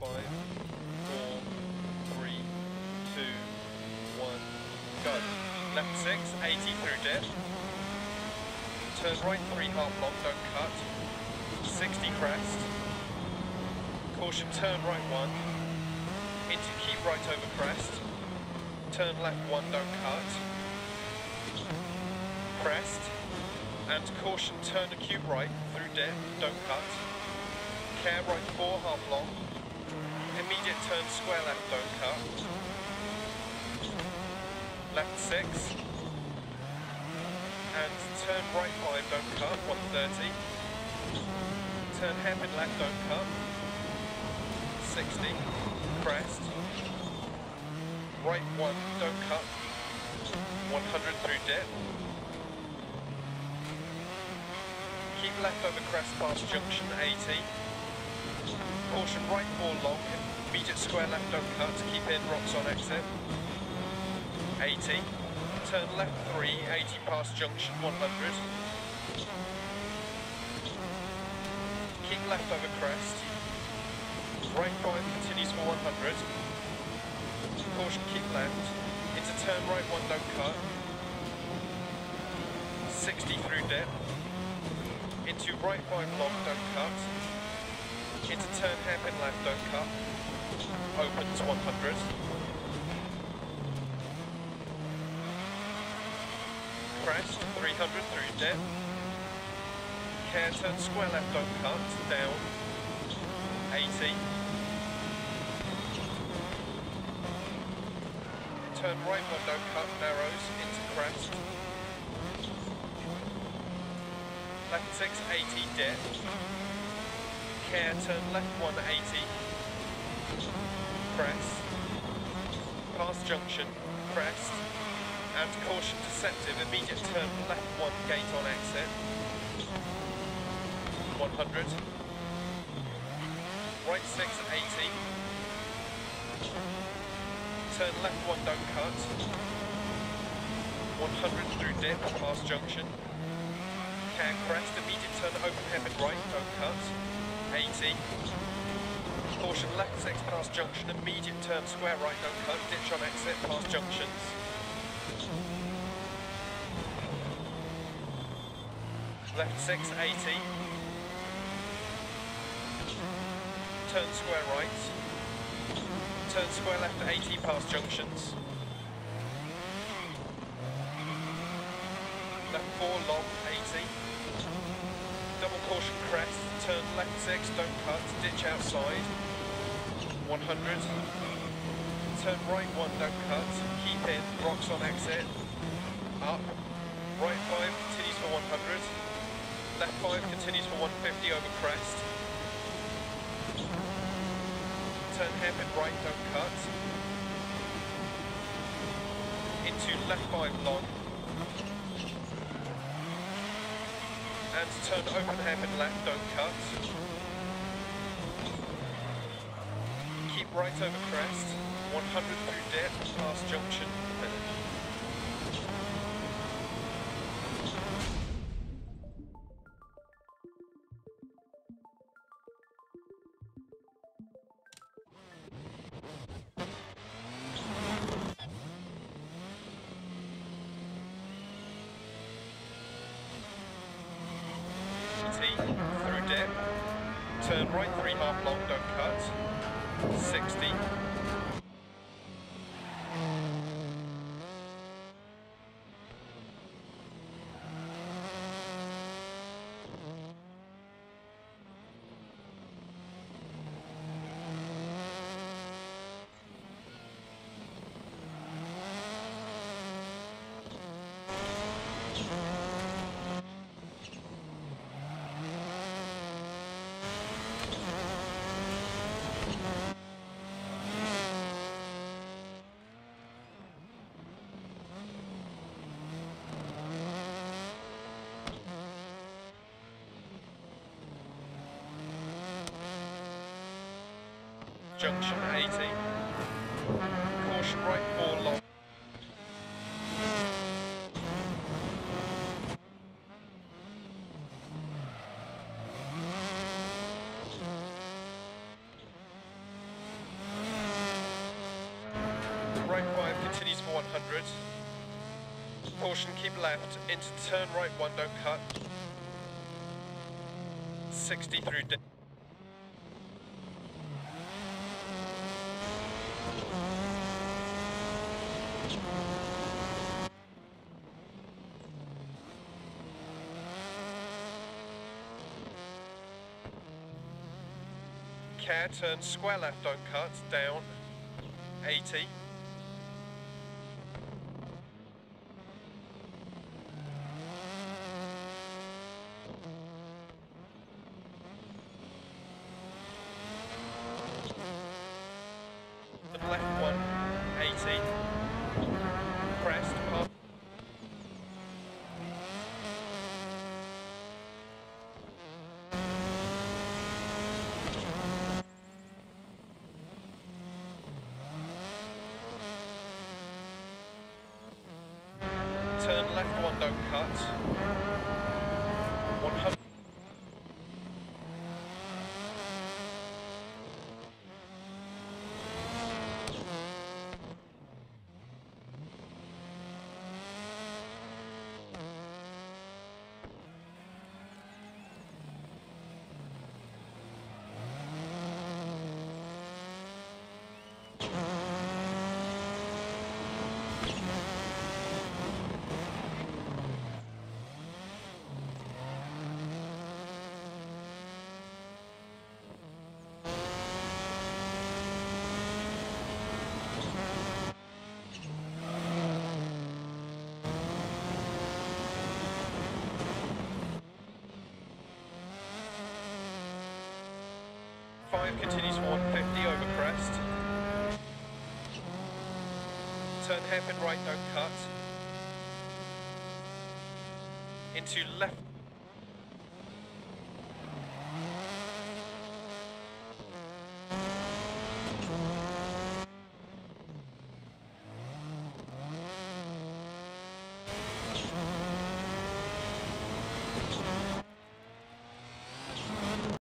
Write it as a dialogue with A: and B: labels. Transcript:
A: Five, four, three, two, one, go. Left six, 80 through dip. Turn right three half long, don't cut. 60 crest. Caution, turn right one. Into keep right over crest. Turn left one, don't cut. Crest. And caution, turn acute right through dip, don't cut. Care right four half long. Immediate turn square left, don't cut. Left six. And turn right five, don't cut, 130. Turn hairpin left, don't cut. 60. Crest. Right one, don't cut. 100 through dip. Keep left over crest past junction 80. Caution right four long, immediate square left don't cut, keep in, rocks on exit. 80. Turn left 3, 80 past junction 100. Keep left over crest. Right 5 continues for 100. Caution keep left. Into turn right 1 don't cut. 60 through dip. Into right 5 long don't cut. Into turn hairpin left don't cut. Opens 100. crest, 300 through dip. Care turn square left don't cut, down, 80. Turn right one don't cut, narrows, into crest. Left 6, 80, dip. Care turn left 180. Crest. Past junction, crest and caution deceptive, immediate turn left one gate on exit. 100. Right 6 at 80. Turn left one don't cut. 100 through dip, past junction. Can crest, immediate turn open hairpin right, don't cut. 80. Caution left 6 past junction, immediate turn square right, don't cut. Ditch on exit, past junctions. left 6, 80. Turn square right. Turn square left 80 past junctions. Left 4 long 80. Double caution crest. Turn left 6, don't cut. Ditch outside. 100. Turn right 1, don't cut. Keep in. Rocks on exit. Up. Right 5 continues for 100. Left 5 continues for 150 over crest. Turn hairpin right, don't cut. Into left 5 long. And turn open hairpin left, don't cut. Keep right over crest. 100 through dip, past junction. Turn right three half long, don't cut. 60. junction 80. Caution right four long. Right five continues for 100. Caution keep left into turn right one, don't cut. 60 through. Care, turn square left, don't cut, down, 80. The left one, 80. Crest, past. Turn one, cut. 100. Five continues for 150 over crest. Turn hairpin right, don't cut. Into left